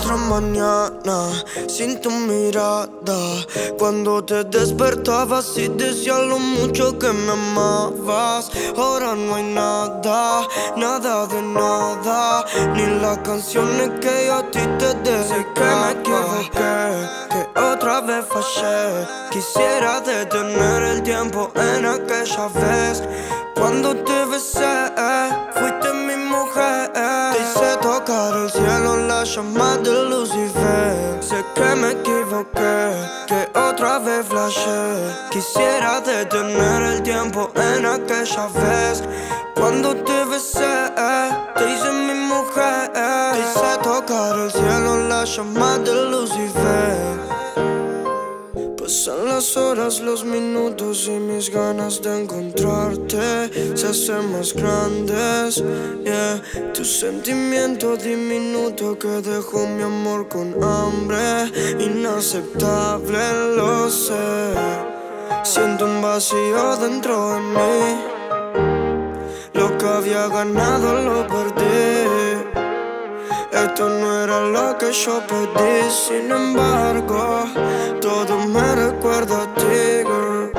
otra mañana sin tu mirada. Cuando te despertabas y decías lo mucho que me amabas. Ahora no hay nada, nada de nada. Ni las canciones que yo a ti te dediqué. que me equivoqué, que otra vez fallé. Quisiera detener el tiempo en aquella vez. Cuando te besé, llama de Lucifer. Sé que me equivoqué, que otra vez flashé. Quisiera detener el tiempo en aquella vez. Cuando te besé, te hice mi mujer. Te hice tocar el cielo, la llama de Lucifer. Pasan las horas, los minutos y mis ganas de encontrarte se hacen más grandes. Yeah. Tu sentimiento diminuto que dejó mi amor con hambre, inaceptable, lo sé. Siento un vacío dentro de mí. Lo que había ganado lo perdí. Esto no era lo que yo pedí, sin embargo, todo me recuerda a ti, girl.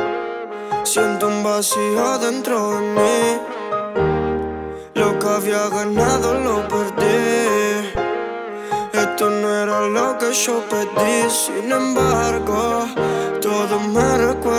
Siento un vacío dentro de mí. Lo que había ganado lo perdí. Esto no era lo que yo pedí, sin embargo, todo me recuerda.